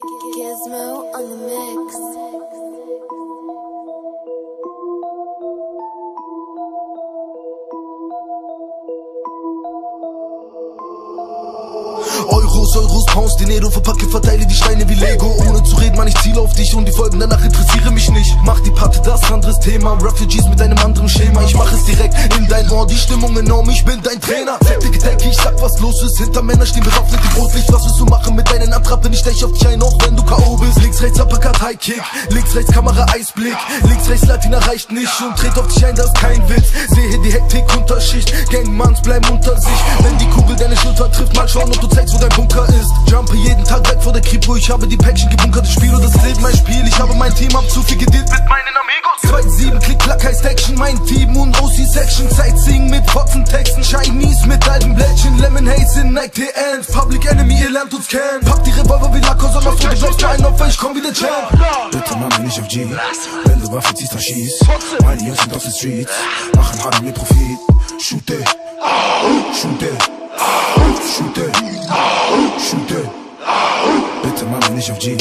Gizmo on the mix. Euros, Euros, Pounds, Dinero, verpacke, verteile die Steine wie Lego. Ohne zu reden, man, ich ziele auf dich und die Folgen danach interessiere mich nicht. Mach die Patte, das anderes Thema, Refugees mit einem anderen Schema. Ich mach es direkt in dein Ohr, die Stimmung enorm, ich bin dein Trainer. Fette Gedenke, ich sag, was los ist, hinter Männer stehen bewaffnet im Rotlicht Was willst du machen mit Attrappen, ich stech auf dich ein, auch wenn du K.O. bist. Links, rechts, Uppercut, High Kick, links, rechts, Kamera, Eisblick. Links, rechts, Latina reicht nicht. Und dreht auf dich ein, das ist kein Witz. Sehe die Hektik, Unterschicht, Gangmans bleiben unter sich. Wenn Kripo, ich habe die Päckchen gebunkert Ich spiele das Leben mein Spiel, ich habe mein Team, hab zu viel gedealt mit meinen Amigos. 2-7, Klick, Klack, heißt Action, mein Team und OC-Section Sightseeing mit Fotzen-Texten, Chinese mit alten Blättchen. Lemon Haze in Nike TNs, Public Enemy, ihr lernt uns kennen. Pack die Revolver wie Laco, Sommer vor, du bleibst ein Opfer, ich komm wie der Champ. Bitte mach mich nicht auf G. Wenn du Waffe ziehst, dann schieß. Meine Jungs sind auf den Streets. Machen Haram mit Profit. Shoot it Shoot it Shoot it Shoot it Mich nicht auf G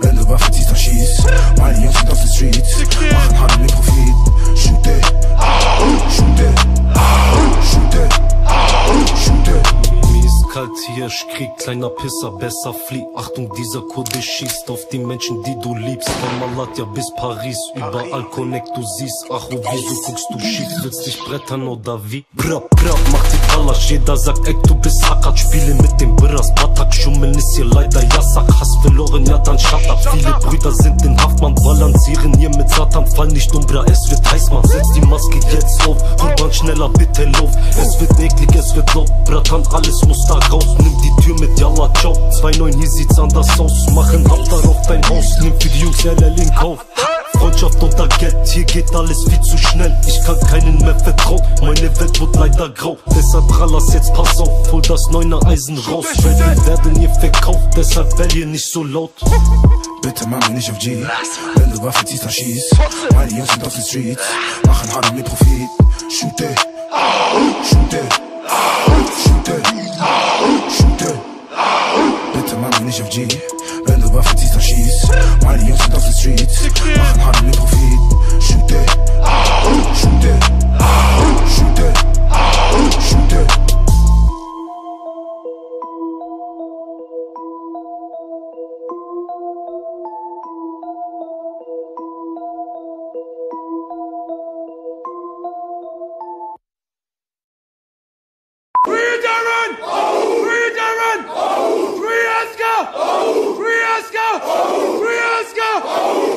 Wenn du Waffe ziehst, dann schieß Meine Jungs sind auf den Streets Machen Haram mit Profit Shoot it Shoot it Shoot it Shoot it Mir ist kalt hier, ich krieg kleiner Pisser, besser flieh. Achtung, dieser Kurde schießt auf die Menschen, die du liebst. Von Malatya bis Paris, überall Connect, du siehst. Ach, oh, wieso guckst du schief? Willst dich brettern oder wie? Bra, bra, mach die Kalasch, jeder sagt, ey, du bist Hackert. Spiele mit dem Birras, Batak, schummeln ist hier leider Jassak. Hass verloren, ja dann shut up. Viele Brüder sind in Haft, man balancieren hier mit Satan. Fall nicht um, bra, es wird heiß, man. Setz die Maske jetzt auf, Urban schneller, bitte lauf. Es wird eklig, es wird laut, Bratan, alles muss da raus. Nimm die Tür mit, yalla, ciao. 2-9, hier sieht's anders aus. Machen Abdar auf dein Haus, nimm für die Jungs LL in Kauf. Freundschaft unter Geld, hier geht alles viel zu schnell. Ich kann keinen mehr vertrauen, Welt wird leider grau. Deshalb Rallas jetzt pass auf, hol das neuner Eisen raus. Weil wir werden hier verkauft, deshalb wähl hier nicht so laut. Bitte mach mich nicht auf G. Wenn du Waffe ziehst, dann schieß. Meine Jungs sind auf den Streets. Machen Haram mit Profit. Shoot it Shoot it Shoot it Shoot it Bitte mach mich nicht auf G. Wenn du Waffe ziehst, dann schieß. Meine Jungs sind auf den Streets. Machen Haram mit Profit. Shoot it Free us go! Free us go!